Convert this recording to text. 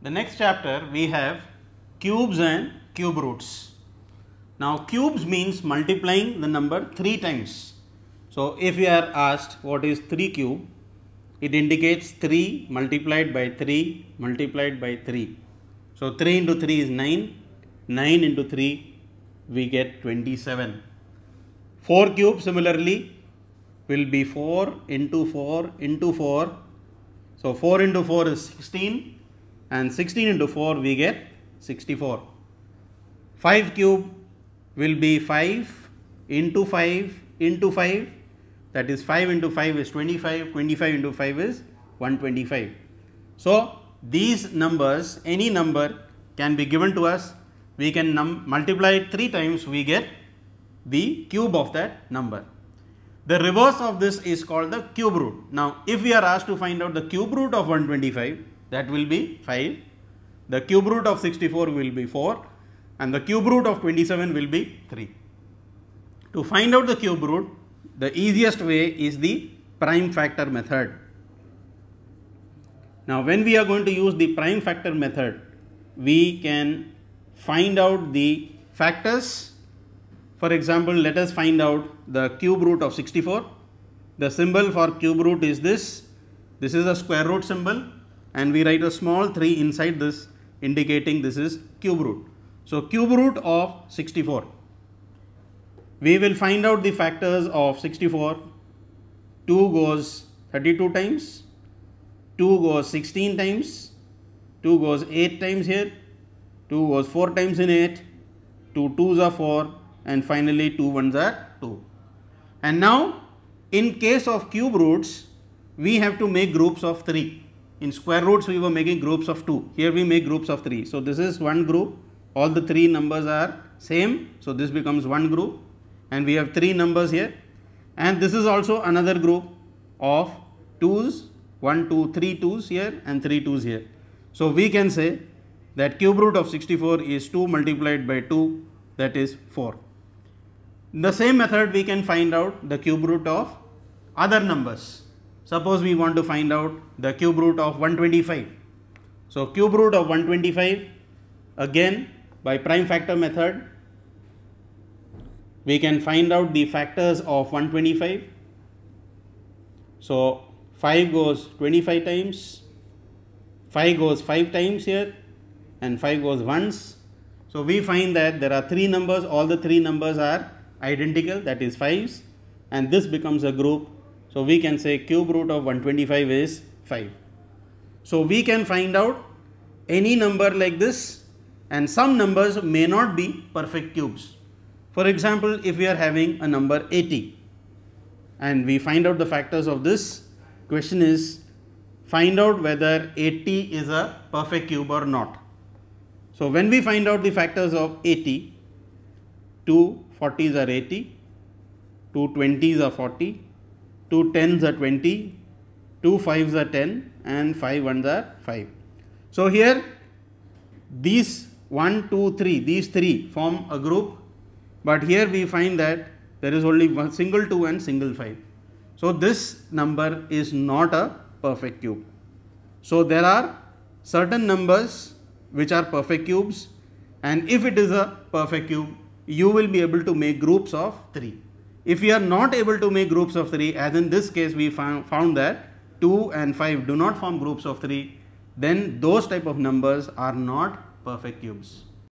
The next chapter we have cubes and cube roots. Now cubes means multiplying the number 3 times. So if we are asked what is 3 cube, it indicates 3 multiplied by 3 multiplied by 3. So 3 into 3 is 9, 9 into 3 we get 27. 4 cube similarly will be 4 into 4 into 4. So 4 into 4 is 16 and 16 into 4 we get 64. 5 cube will be 5 into 5 into 5 that is 5 into 5 is 25 25 into 5 is 125 so these numbers any number can be given to us. We can multiply it 3 times we get the cube of that number. The reverse of this is called the cube root. Now if we are asked to find out the cube root of 125 that will be 5 the cube root of 64 will be 4 and the cube root of 27 will be 3 to find out the cube root the easiest way is the prime factor method. Now when we are going to use the prime factor method, we can find out the factors. For example, let us find out the cube root of 64. The symbol for cube root is this. This is a square root symbol and we write a small 3 inside this indicating this is cube root. So cube root of 64 we will find out the factors of 64 2 goes 32 times. 2 goes 16 times. 2 goes 8 times here. 2 goes 4 times in 8 2 2s are 4 and finally 2 ones are 2 and now in case of cube roots we have to make groups of 3 in square roots we were making groups of 2 here we make groups of 3 so this is one group. All the three numbers are same. So this becomes one group. And we have three numbers here. And this is also another group of 2's 1 2 3 2's here and 3 2's here. So, we can say that cube root of 64 is 2 multiplied by 2 that is 4. In the same method we can find out the cube root of other numbers. Suppose we want to find out the cube root of 125. So, cube root of 125 again by prime factor method we can find out the factors of 125. So 5 goes 25 times, 5 goes 5 times here and 5 goes once. So we find that there are 3 numbers, all the 3 numbers are identical that is 5s and this becomes a group. So we can say cube root of 125 is 5. So we can find out any number like this and some numbers may not be perfect cubes. For example, if we are having a number 80 and we find out the factors of this, question is find out whether 80 is a perfect cube or not. So when we find out the factors of 80, two 40s are 80, two 20s are 40, two 10s are 20, two 5s are 10 and 5 ones are 5. So here these 1, 2, 3, these 3 form a group but here we find that there is only one single 2 and single 5. So this number is not a perfect cube. So there are certain numbers which are perfect cubes and if it is a perfect cube you will be able to make groups of 3. If we are not able to make groups of 3 as in this case we found that 2 and 5 do not form groups of 3 then those type of numbers are not perfect cubes.